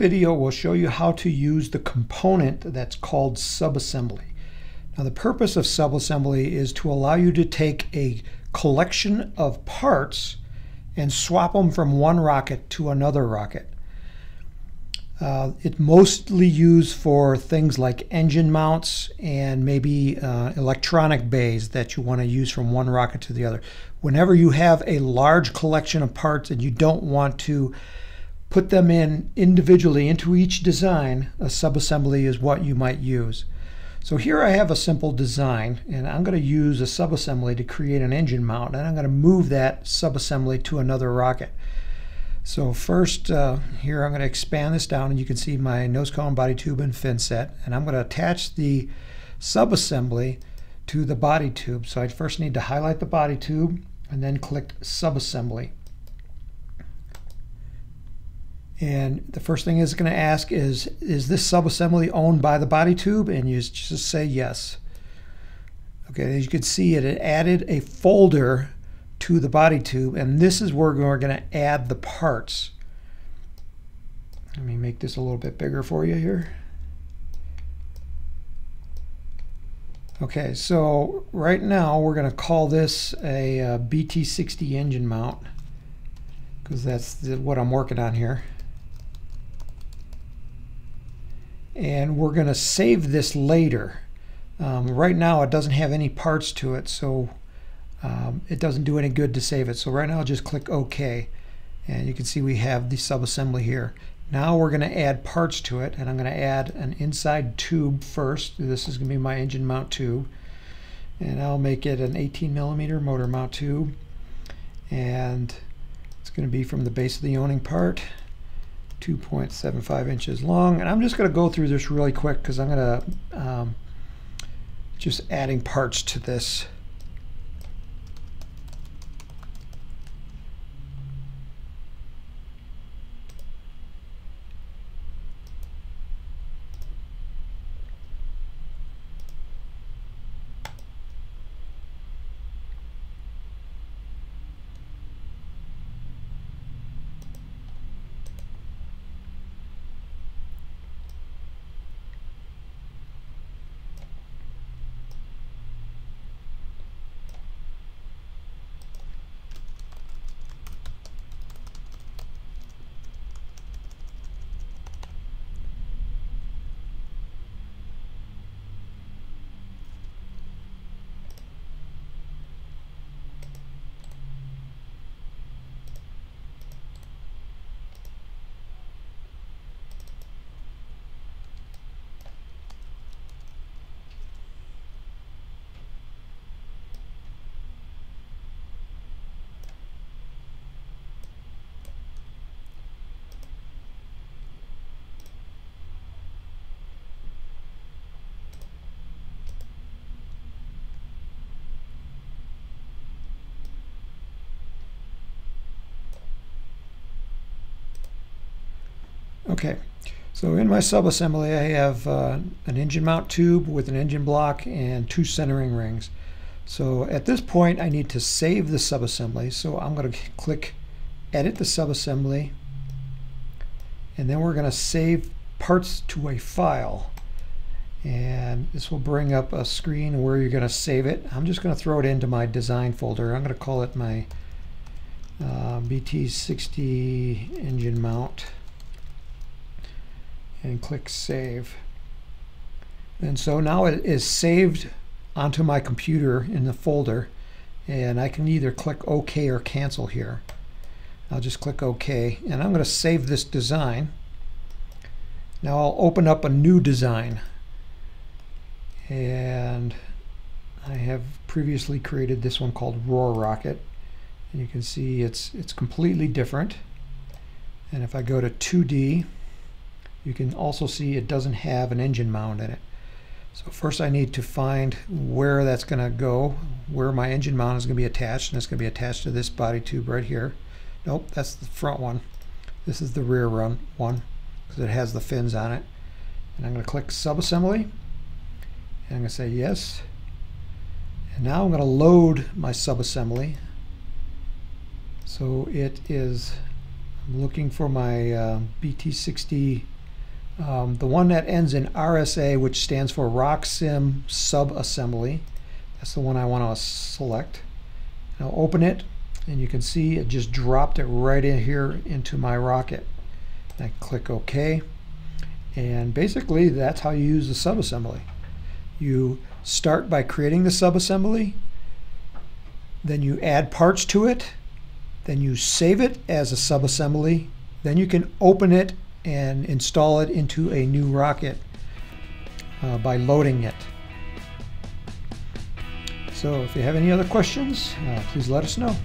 video will show you how to use the component that's called subassembly. Now the purpose of subassembly is to allow you to take a collection of parts and swap them from one rocket to another rocket. Uh, it's mostly used for things like engine mounts and maybe uh, electronic bays that you want to use from one rocket to the other. Whenever you have a large collection of parts and you don't want to put them in individually into each design, a subassembly is what you might use. So here I have a simple design and I'm going to use a subassembly to create an engine mount and I'm going to move that subassembly to another rocket. So first uh, here I'm going to expand this down and you can see my nose cone, body tube, and fin set. And I'm going to attach the subassembly to the body tube. So I first need to highlight the body tube and then click subassembly. And the first thing it's going to ask is, is this subassembly owned by the body tube? And you just say yes. Okay, as you can see, it added a folder to the body tube and this is where we're going to add the parts. Let me make this a little bit bigger for you here. Okay, so right now we're going to call this a, a uh, BT60 engine mount because that's what I'm working on here. And we're going to save this later. Um, right now it doesn't have any parts to it, so um, it doesn't do any good to save it. So right now I'll just click OK. And you can see we have the subassembly here. Now we're going to add parts to it, and I'm going to add an inside tube first. This is going to be my engine mount tube. And I'll make it an 18 millimeter motor mount tube. And it's going to be from the base of the owning part, 2.75 inches long. And I'm just going to go through this really quick because I'm going to um, just adding parts to this. Okay, so in my subassembly I have uh, an engine mount tube with an engine block and two centering rings. So at this point I need to save the subassembly. So I'm going to click edit the subassembly and then we're going to save parts to a file. And this will bring up a screen where you're going to save it. I'm just going to throw it into my design folder. I'm going to call it my uh, BT60 engine mount and click save. And so now it is saved onto my computer in the folder and I can either click OK or cancel here. I'll just click OK and I'm going to save this design. Now I'll open up a new design and I have previously created this one called Roar Rocket and you can see it's it's completely different and if I go to 2D you can also see it doesn't have an engine mount in it. So first I need to find where that's going to go, where my engine mount is going to be attached, and it's going to be attached to this body tube right here. Nope, that's the front one. This is the rear run one because it has the fins on it. And I'm going to click subassembly, and I'm going to say yes. And now I'm going to load my subassembly. So it is, I'm looking for my uh, BT60 Um, the one that ends in RSA, which stands for RockSim Subassembly, that's the one I want to select. Now open it, and you can see it just dropped it right in here into my rocket. I click OK, and basically that's how you use the subassembly. You start by creating the subassembly, then you add parts to it, then you save it as a subassembly, then you can open it and install it into a new rocket uh, by loading it. So if you have any other questions, uh, please let us know.